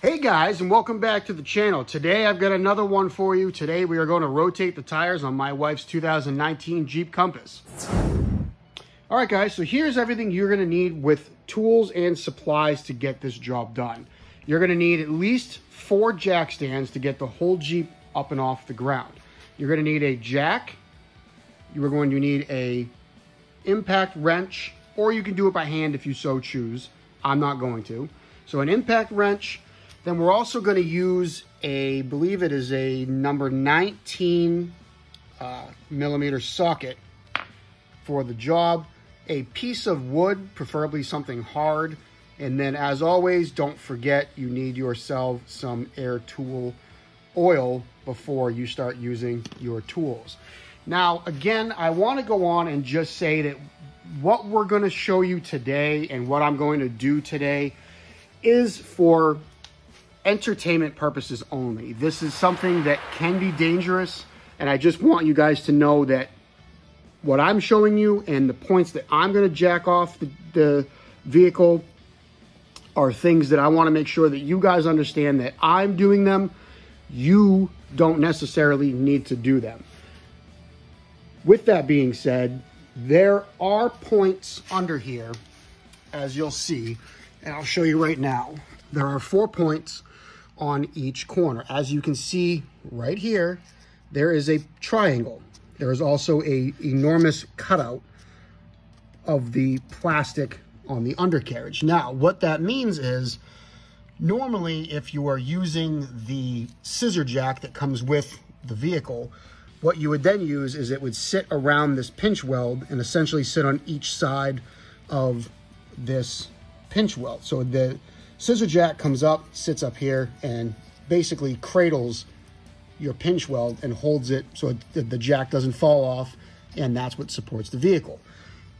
Hey guys, and welcome back to the channel. Today I've got another one for you. Today we are going to rotate the tires on my wife's 2019 Jeep Compass. All right guys, so here's everything you're gonna need with tools and supplies to get this job done. You're gonna need at least four jack stands to get the whole Jeep up and off the ground. You're gonna need a jack, you are going to need a impact wrench, or you can do it by hand if you so choose. I'm not going to. So an impact wrench, then we're also going to use a, believe it is a number 19 uh, millimeter socket for the job. A piece of wood, preferably something hard. And then as always, don't forget you need yourself some air tool oil before you start using your tools. Now, again, I want to go on and just say that what we're going to show you today and what I'm going to do today is for entertainment purposes only. This is something that can be dangerous, and I just want you guys to know that what I'm showing you and the points that I'm going to jack off the, the vehicle are things that I want to make sure that you guys understand that I'm doing them. You don't necessarily need to do them. With that being said, there are points under here, as you'll see, and I'll show you right now. There are four points on each corner. As you can see right here, there is a triangle. There is also a enormous cutout of the plastic on the undercarriage. Now, what that means is, normally if you are using the scissor jack that comes with the vehicle, what you would then use is it would sit around this pinch weld and essentially sit on each side of this pinch weld. So the scissor jack comes up, sits up here, and basically cradles your pinch weld and holds it so the jack doesn't fall off, and that's what supports the vehicle.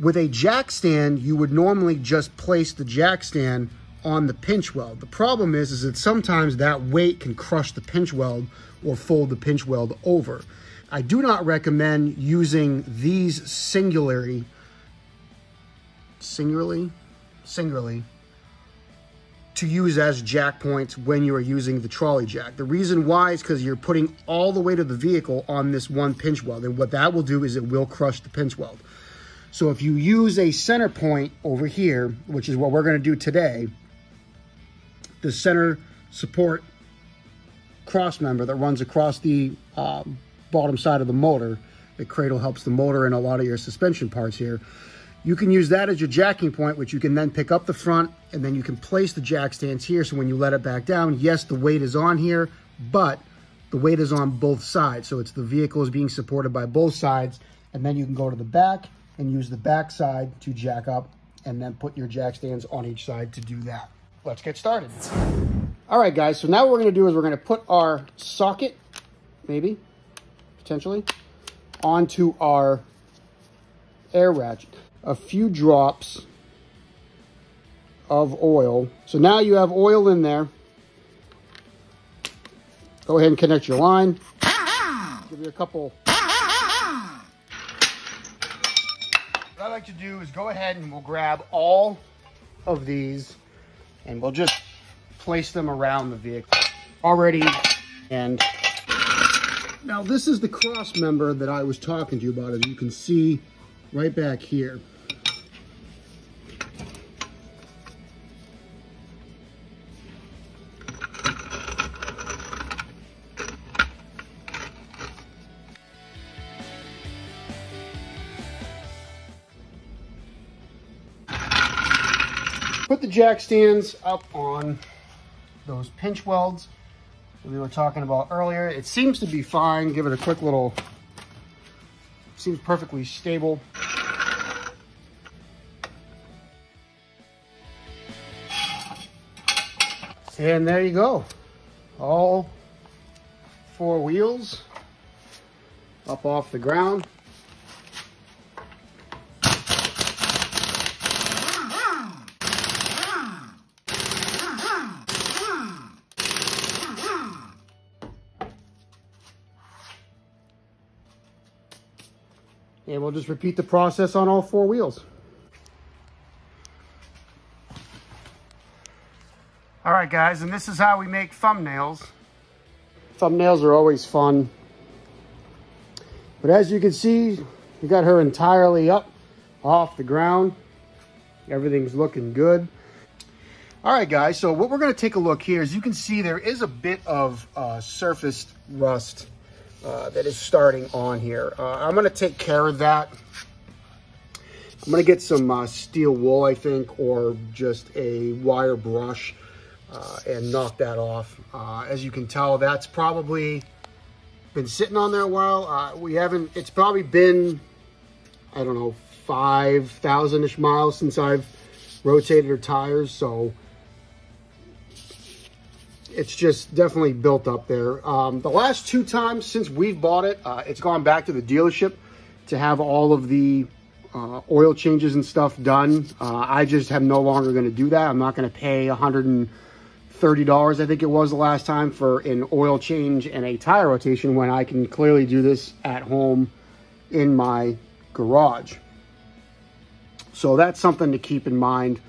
With a jack stand, you would normally just place the jack stand on the pinch weld. The problem is, is that sometimes that weight can crush the pinch weld or fold the pinch weld over. I do not recommend using these singularly, singularly, singularly, to use as jack points when you are using the trolley jack. The reason why is because you're putting all the weight of the vehicle on this one pinch weld. And what that will do is it will crush the pinch weld. So if you use a center point over here, which is what we're going to do today, the center support cross member that runs across the um, bottom side of the motor. The cradle helps the motor and a lot of your suspension parts here. You can use that as your jacking point, which you can then pick up the front and then you can place the jack stands here. So when you let it back down, yes, the weight is on here, but the weight is on both sides. So it's the vehicle is being supported by both sides. And then you can go to the back and use the back side to jack up and then put your jack stands on each side to do that. Let's get started. All right, guys, so now what we're gonna do is we're gonna put our socket, maybe, potentially, onto our air ratchet. A few drops of oil. So now you have oil in there. Go ahead and connect your line. Give you a couple. What I like to do is go ahead and we'll grab all of these and we'll just place them around the vehicle already and now this is the cross member that I was talking to you about, as you can see right back here. The jack stands up on those pinch welds we were talking about earlier. It seems to be fine. Give it a quick little, seems perfectly stable. And there you go. All four wheels up off the ground. And we'll just repeat the process on all four wheels. All right, guys, and this is how we make thumbnails. Thumbnails are always fun. But as you can see, we got her entirely up off the ground. Everything's looking good. All right, guys, so what we're going to take a look here is you can see there is a bit of uh, surface rust uh, that is starting on here. Uh, I'm going to take care of that. I'm going to get some uh, steel wool, I think, or just a wire brush uh, and knock that off. Uh, as you can tell, that's probably been sitting on there a while. we haven't, it's probably been, I don't know, 5,000-ish miles since I've rotated her tires, so it's just definitely built up there. Um, the last two times since we've bought it, uh, it's gone back to the dealership to have all of the uh, oil changes and stuff done. Uh, I just am no longer going to do that. I'm not going to pay $130, I think it was the last time, for an oil change and a tire rotation when I can clearly do this at home in my garage. So that's something to keep in mind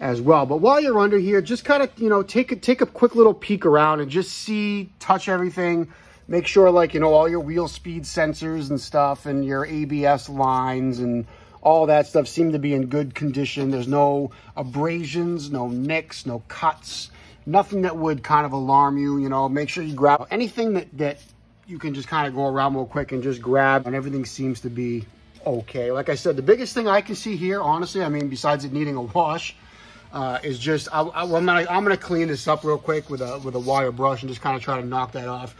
as well. But while you're under here, just kind of, you know, take a, take a quick little peek around and just see, touch everything. Make sure like, you know, all your wheel speed sensors and stuff and your ABS lines and all that stuff seem to be in good condition. There's no abrasions, no nicks, no cuts, nothing that would kind of alarm you, you know, make sure you grab anything that, that you can just kind of go around real quick and just grab and everything seems to be okay. Like I said, the biggest thing I can see here, honestly, I mean, besides it needing a wash, uh, is just I, am gonna I'm gonna clean this up real quick with a with a wire brush and just kind of try to knock that off,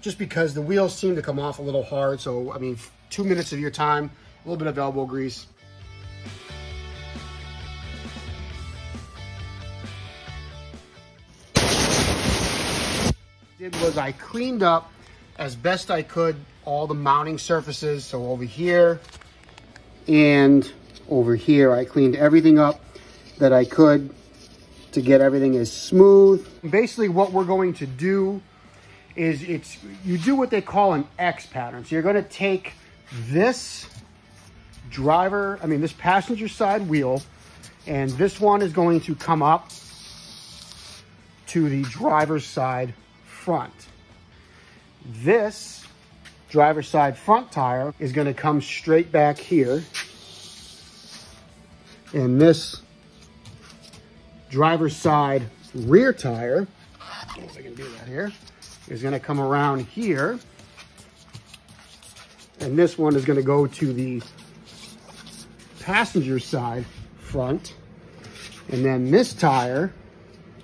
just because the wheels seem to come off a little hard. So I mean, two minutes of your time, a little bit of elbow grease. Did was I cleaned up as best I could all the mounting surfaces. So over here and over here, I cleaned everything up that I could to get everything as smooth. Basically what we're going to do is it's you do what they call an X pattern. So you're going to take this driver, I mean this passenger side wheel, and this one is going to come up to the driver's side front. This driver's side front tire is going to come straight back here. And this driver's side rear tire, if I can do that here, is gonna come around here. And this one is gonna go to the passenger side front. And then this tire,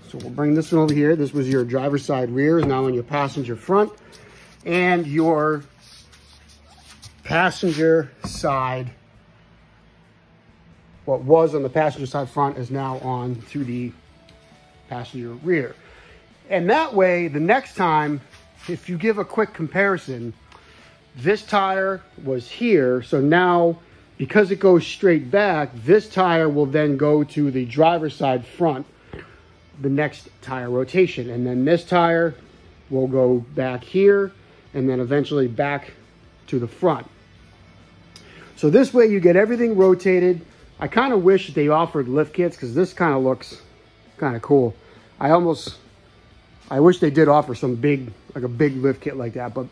so we'll bring this one over here. This was your driver's side rear, is now on your passenger front. And your passenger side what was on the passenger side front is now on to the passenger rear. And that way, the next time, if you give a quick comparison, this tire was here. So now, because it goes straight back, this tire will then go to the driver's side front, the next tire rotation. And then this tire will go back here and then eventually back to the front. So this way you get everything rotated I kind of wish they offered lift kits because this kind of looks kind of cool. I almost, I wish they did offer some big, like a big lift kit like that, but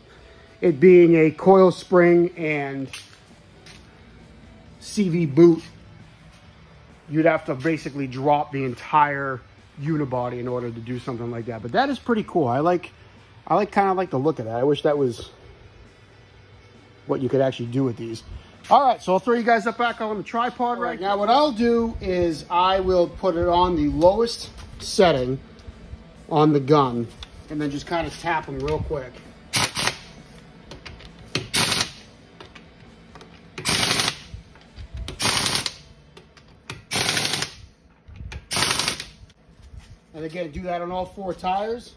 it being a coil spring and CV boot, you'd have to basically drop the entire unibody in order to do something like that. But that is pretty cool. I like, I like kind of like the look of that. I wish that was what you could actually do with these. All right, so I'll throw you guys up back on the tripod right, right now. What I'll do is I will put it on the lowest setting on the gun and then just kind of tap them real quick. And again, do that on all four tires.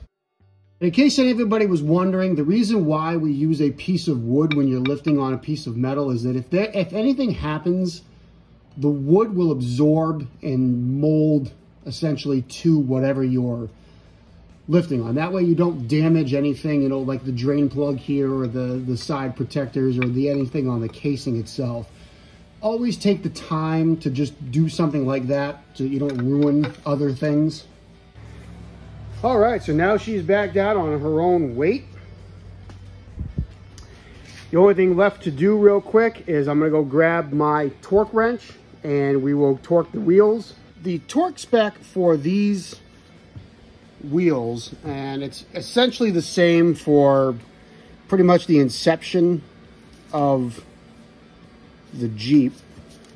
In case anybody was wondering, the reason why we use a piece of wood when you're lifting on a piece of metal is that if there, if anything happens, the wood will absorb and mold essentially to whatever you're lifting on. That way you don't damage anything, you know, like the drain plug here or the, the side protectors or the anything on the casing itself. Always take the time to just do something like that so you don't ruin other things. All right, so now she's back down on her own weight. The only thing left to do real quick is I'm gonna go grab my torque wrench and we will torque the wheels. The torque spec for these wheels, and it's essentially the same for pretty much the inception of the Jeep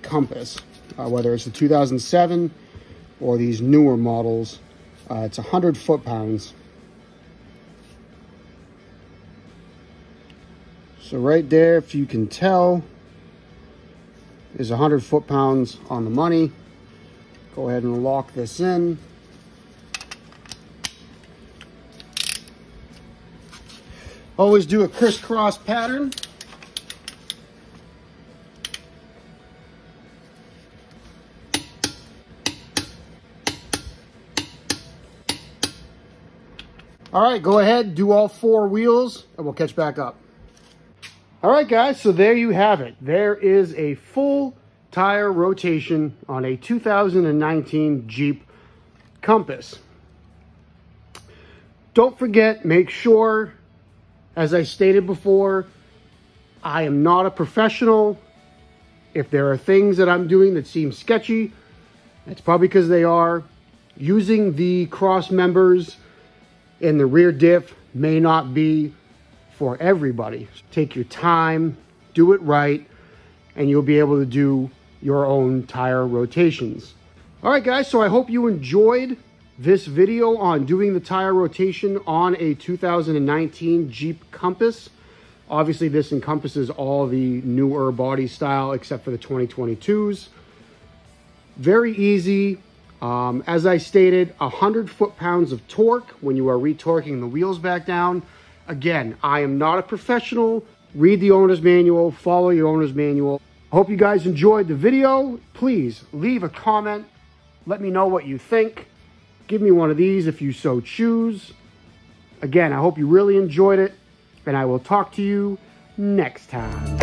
Compass, uh, whether it's the 2007 or these newer models. Uh, it's 100 foot-pounds. So right there, if you can tell, is 100 foot-pounds on the money. Go ahead and lock this in. Always do a crisscross pattern. All right, go ahead, do all four wheels, and we'll catch back up. All right, guys, so there you have it. There is a full tire rotation on a 2019 Jeep Compass. Don't forget, make sure, as I stated before, I am not a professional. If there are things that I'm doing that seem sketchy, it's probably because they are. Using the cross members and the rear diff may not be for everybody. Take your time, do it right, and you'll be able to do your own tire rotations. All right, guys, so I hope you enjoyed this video on doing the tire rotation on a 2019 Jeep Compass. Obviously, this encompasses all the newer body style except for the 2022s. Very easy, um, as I stated, 100 foot-pounds of torque when you are retorquing the wheels back down. Again, I am not a professional. Read the owner's manual, follow your owner's manual. Hope you guys enjoyed the video. Please leave a comment. Let me know what you think. Give me one of these if you so choose. Again, I hope you really enjoyed it, and I will talk to you next time.